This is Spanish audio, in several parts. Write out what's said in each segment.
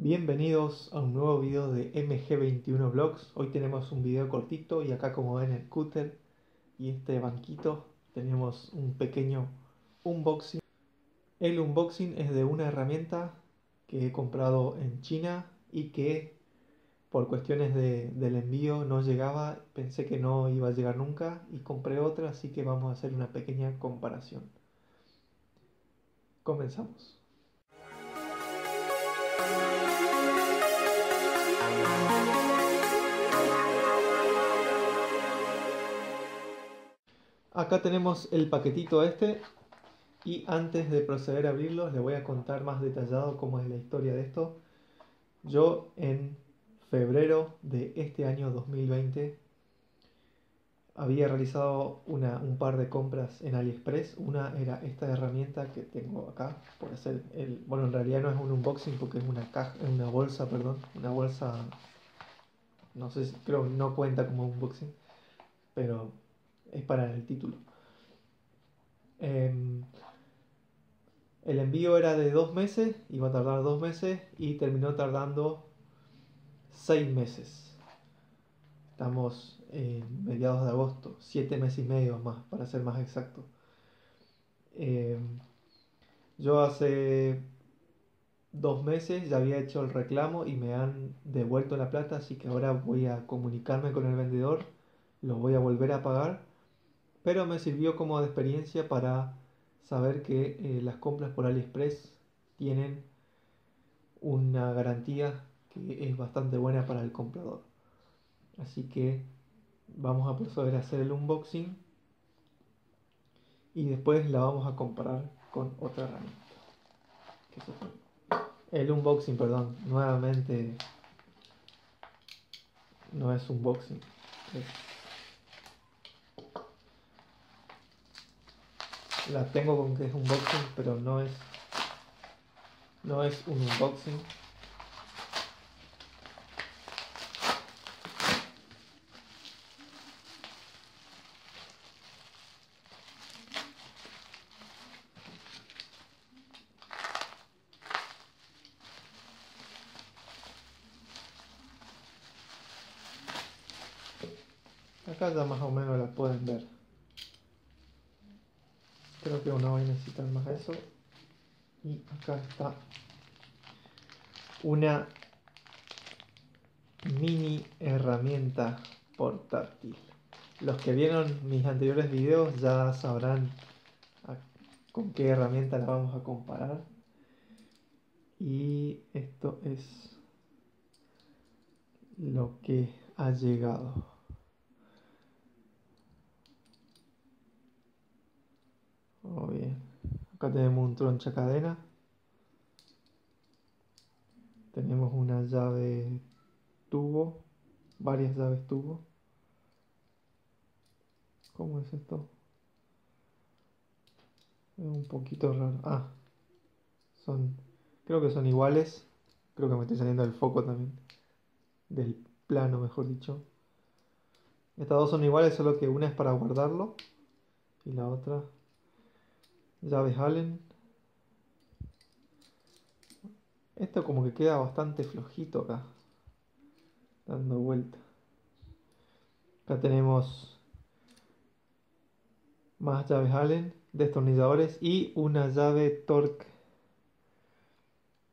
Bienvenidos a un nuevo video de MG21 Vlogs. Hoy tenemos un video cortito y acá como ven el cúter y este banquito tenemos un pequeño unboxing. El unboxing es de una herramienta que he comprado en China y que por cuestiones de, del envío no llegaba, pensé que no iba a llegar nunca y compré otra, así que vamos a hacer una pequeña comparación. Comenzamos. Acá tenemos el paquetito este y antes de proceder a abrirlo les voy a contar más detallado cómo es la historia de esto. Yo en febrero de este año 2020 había realizado una, un par de compras en AliExpress. Una era esta herramienta que tengo acá por hacer el. Bueno, en realidad no es un unboxing porque es una caja, una bolsa, perdón. Una bolsa. No sé creo no cuenta como unboxing. Pero es para el título. Em, el envío era de dos meses, iba a tardar dos meses y terminó tardando seis meses. Estamos en mediados de agosto, siete meses y medio más, para ser más exacto. Em, yo hace dos meses ya había hecho el reclamo y me han devuelto la plata, así que ahora voy a comunicarme con el vendedor, lo voy a volver a pagar, pero me sirvió como de experiencia para saber que eh, las compras por AliExpress tienen una garantía que es bastante buena para el comprador. Así que vamos a proceder a hacer el unboxing y después la vamos a comparar con otra herramienta. El unboxing, perdón, nuevamente no es unboxing. La tengo con que es unboxing, pero no es no es un unboxing. Acá ya más o menos la pueden ver. Creo que uno va a necesitar más eso. Y acá está una mini herramienta portátil. Los que vieron mis anteriores videos ya sabrán con qué herramienta la vamos a comparar. Y esto es lo que ha llegado. Oh, bien. Acá tenemos un troncha cadena. Tenemos una llave tubo, varias llaves tubo. ¿Cómo es esto? Es un poquito raro. Ah, son, creo que son iguales. Creo que me estoy saliendo del foco también. Del plano, mejor dicho. Estas dos son iguales, solo que una es para guardarlo y la otra llaves Allen. Esto como que queda bastante flojito acá. Dando vuelta. Acá tenemos más llaves Allen, destornilladores y una llave Torque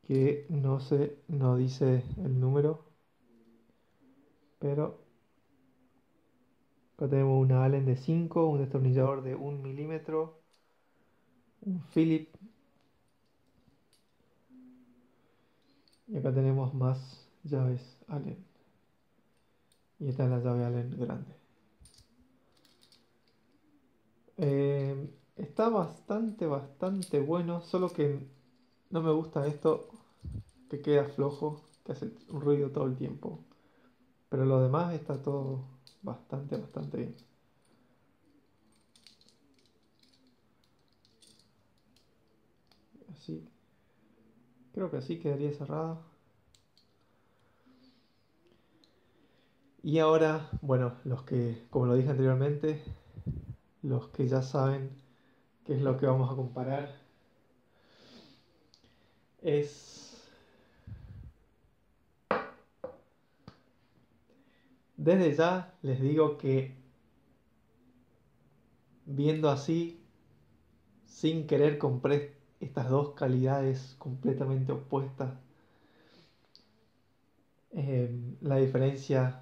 que no sé, no dice el número, pero acá tenemos una Allen de 5, un destornillador de 1 milímetro, Philip. Y acá tenemos más llaves Allen. Y esta es la llave Allen grande. Eh, está bastante, bastante bueno. Solo que no me gusta esto que queda flojo, que hace un ruido todo el tiempo. Pero lo demás está todo bastante, bastante bien. Creo que así quedaría cerrado. Y ahora, bueno, los que, como lo dije anteriormente, los que ya saben qué es lo que vamos a comparar, es desde ya les digo que viendo así sin querer compré estas dos calidades completamente opuestas. Eh, la diferencia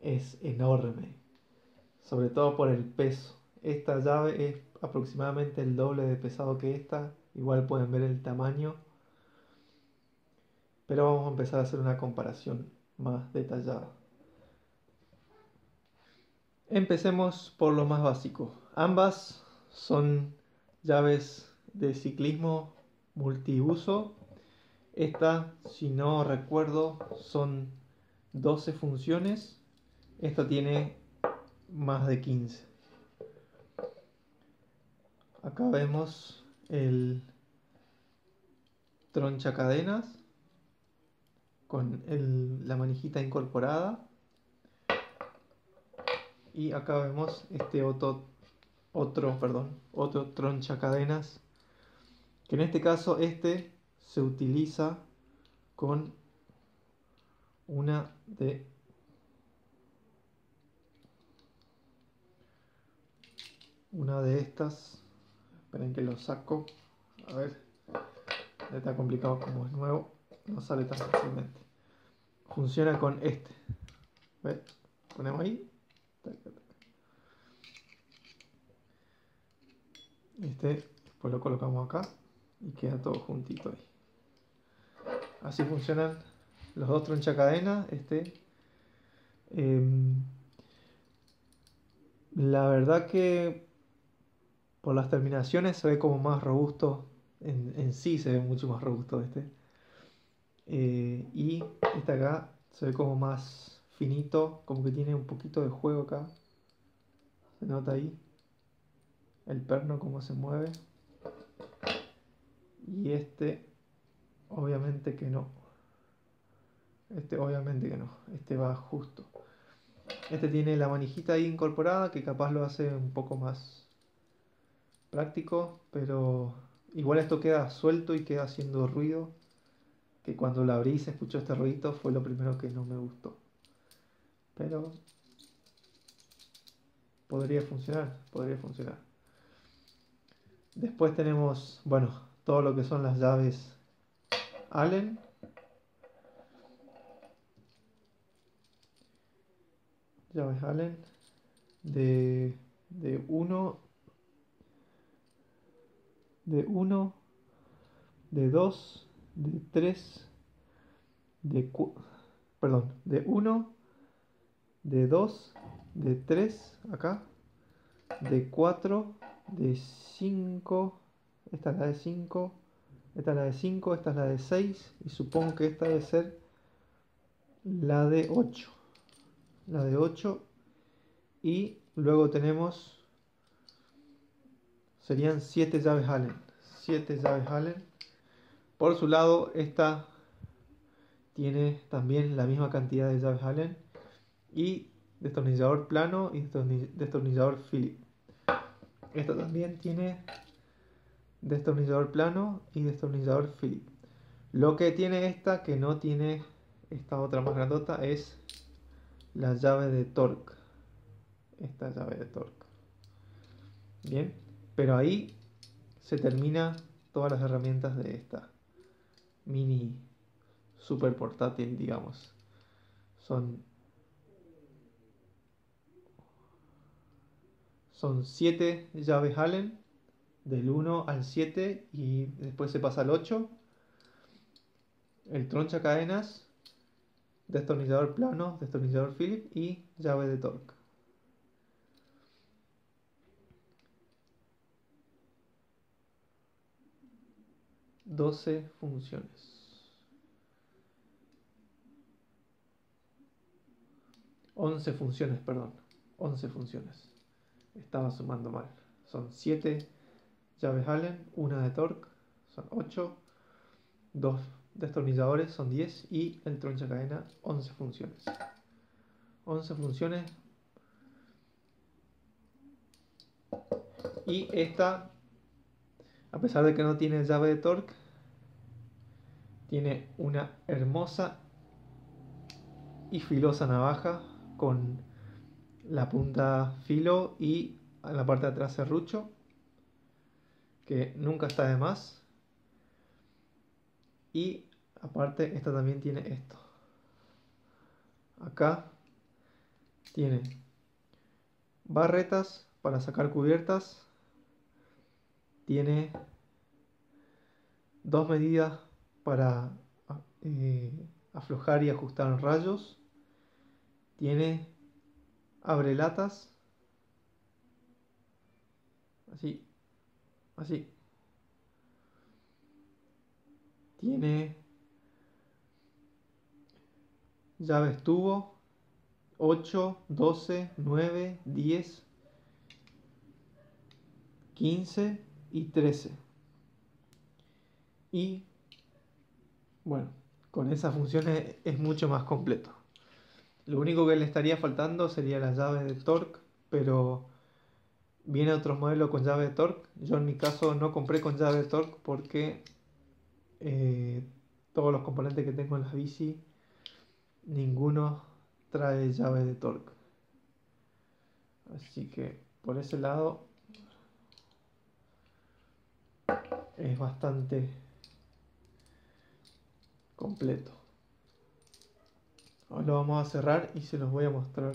es enorme, sobre todo por el peso. Esta llave es aproximadamente el doble de pesado que esta, igual pueden ver el tamaño, pero vamos a empezar a hacer una comparación más detallada. Empecemos por lo más básico. Ambas son llaves de ciclismo multiuso. Esta, si no recuerdo, son 12 funciones. Esta tiene más de 15. Acá vemos el troncha cadenas con la manijita incorporada y acá vemos este otro, otro, perdón, otro troncha cadenas que en este caso este se utiliza con una de una de estas. Esperen que lo saco. A ver. Está complicado como es nuevo. No sale tan fácilmente. Funciona con este. ¿Ves? ponemos ahí. Este pues lo colocamos acá y queda todo juntito ahí. Así funcionan los dos tronchacadenas. Este, em, la verdad que por las terminaciones se ve como más robusto. En, sí se ve mucho más robusto este. Eh, y este acá se ve como más finito, como que tiene un poquito de juego acá. Se nota ahí el perno cómo se mueve. Y este, obviamente que no. Este obviamente que no. Este va justo. Este tiene la manijita ahí incorporada que capaz lo hace un poco más práctico, pero igual esto queda suelto y queda haciendo ruido. Que cuando la abrí se escuchó este ruido fue lo primero que no me gustó. Pero podría funcionar, podría funcionar. Después tenemos, bueno, todo lo que son las llaves. Allen. Llaves Allen. De, de 1, de 1, de 2, de 3, de perdón, de 1, de 2, de 3 acá, de 4, de 5, esta es la de 5, esta es la de 5, esta es la de 6 y supongo que esta debe ser la de 8. La de 8 y luego tenemos serían 7 llaves Allen. 7 llaves Allen. Por su lado, esta tiene también la misma cantidad de llaves Allen y destornillador plano y destornillador Phillips. Esta también tiene destornillador plano y destornillador Philip. Lo que tiene esta que no tiene esta otra más grandota es la llave de torque. Esta llave de torque. Bien, pero ahí se termina todas las herramientas de esta mini super portátil, digamos. Son Son 7 llaves Allen, del 1 al 7 y después se pasa al 8. El troncha cadenas, destornillador plano, destornillador Philip y llave de torque. Doce funciones. Once funciones, perdón. Once funciones estaba sumando mal. Son 7 llaves Allen, una de torque, son 8, 2 destornilladores, son 10 y el troncha cadena, 11 funciones. 11 funciones. Y esta, a pesar de que no tiene llave de torque, tiene una hermosa y filosa navaja con la punta filo y en la parte de atrás serrucho, que nunca está de más. Y aparte, esta también tiene esto. Acá tiene barretas para sacar cubiertas. Tiene dos medidas para eh, aflojar y ajustar rayos. Tiene abrelatas. Así. Así. Tiene llaves tubo 8, 12, 9, 10, 15 y 13. Y bueno, con esas funciones es mucho más completo. Lo único que le estaría faltando sería la llave de torque, pero viene otro modelo con llave de torque. Yo en mi caso no compré con llave de torque porque eh, todos los componentes que tengo en la bici, ninguno trae llave de torque. Así que por ese lado es bastante completo. Ahora lo vamos a cerrar y se los voy a mostrar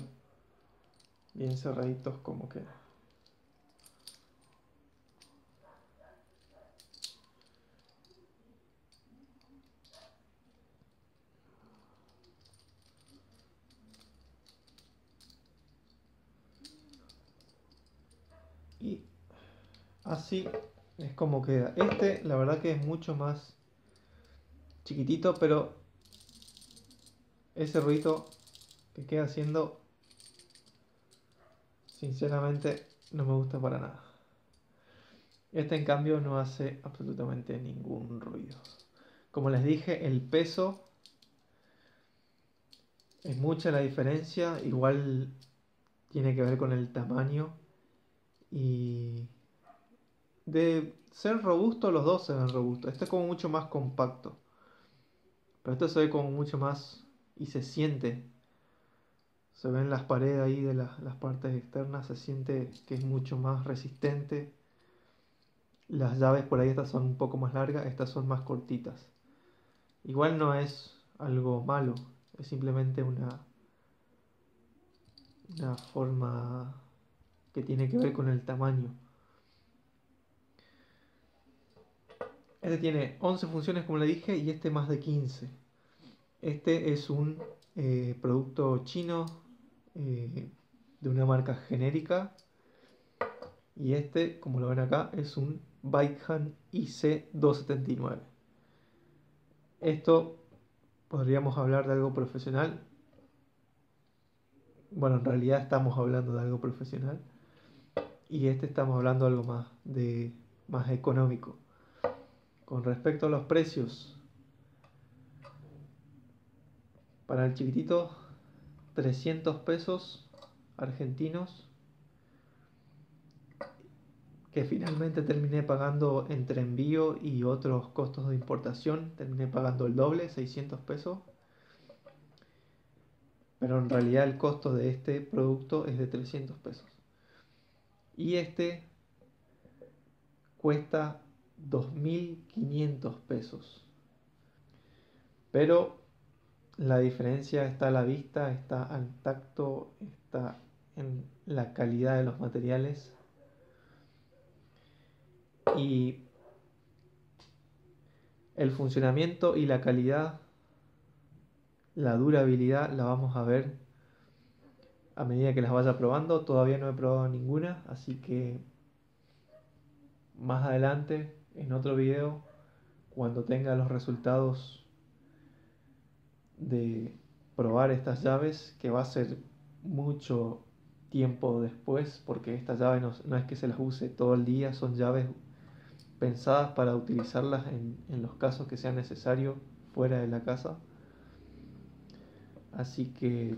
bien cerraditos como queda. Y es como queda. Este, la verdad que es mucho más chiquitito, pero ese ruido que queda haciendo, sinceramente, no me gusta para nada. Este, en cambio, no hace absolutamente ningún ruido. Como les dije, el peso es mucha la diferencia. Igual tiene que ver con el tamaño y de ser robusto, los dos se ven robustos. Este es como mucho más compacto. Pero este se ve como mucho más y se siente. Se ven las paredes ahí de las partes externas, se siente que es mucho más resistente. Las llaves por ahí estas son un poco más largas, estas son más cortitas. Igual no es algo malo, es simplemente una, una forma que tiene que ver con el tamaño. Este tiene 11 funciones como le dije y este más de 15. Este es un eh, producto chino eh, de una marca genérica y este, como lo ven acá, es un Bikehan IC279. Esto podríamos hablar de algo profesional. Bueno, en realidad estamos hablando de algo profesional y este estamos hablando de algo más de más económico. Con respecto a los precios, para el chiquitito 300 pesos argentinos que finalmente terminé pagando entre envío y otros costos de importación, terminé pagando el doble, 600 pesos. Pero en realidad el costo de este producto es de 300 pesos. Y este cuesta 2.500 pesos. Pero la diferencia está a la vista, está al tacto, está en la calidad de los materiales. Y el funcionamiento y la calidad, la durabilidad la vamos a ver a medida que las vaya probando. Todavía no he probado ninguna, así que más adelante en otro video, cuando tenga los resultados de probar estas llaves, que va a ser mucho tiempo después, porque estas llaves no, es que se las use todo el día, son llaves pensadas para utilizarlas en, en los casos que sea necesario fuera de la casa. Así que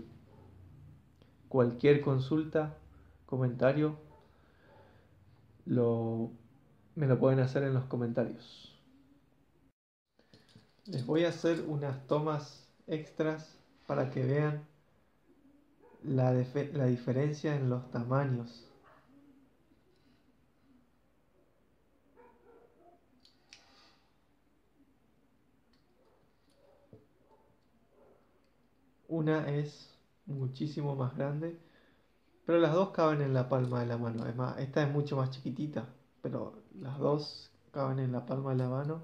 cualquier consulta, comentario, lo, me lo pueden hacer en los comentarios. Les voy a hacer unas tomas extras para que vean la, la diferencia en los tamaños. Una es muchísimo más grande, pero las dos caben en la palma de la mano. Además, esta es mucho más chiquitita, pero las dos caben en la palma de la mano.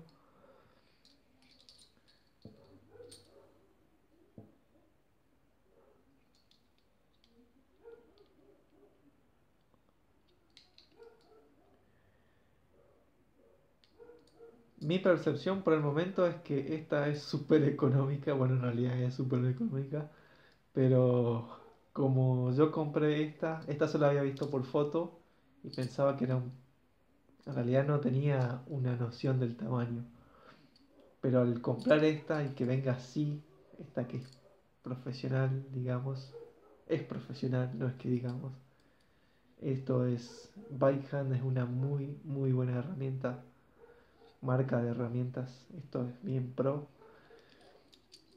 Mi percepción por el momento es que esta es súper económica, bueno en realidad es súper económica, pero como yo compré esta, esta solo había visto por foto y pensaba que era un... En realidad no tenía una noción del tamaño, pero al comprar esta y que venga así, esta que es profesional, digamos, es profesional, no es que digamos. Esto es, Bikehand es una muy, muy buena herramienta marca de herramientas. Esto es bien pro.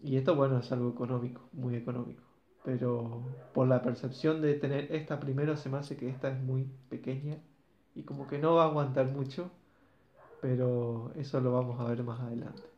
Y esto, bueno, es algo económico, muy económico. Pero por la percepción de tener esta primero, se me hace que esta es muy pequeña y como que no va a aguantar mucho. Pero eso lo vamos a ver más adelante.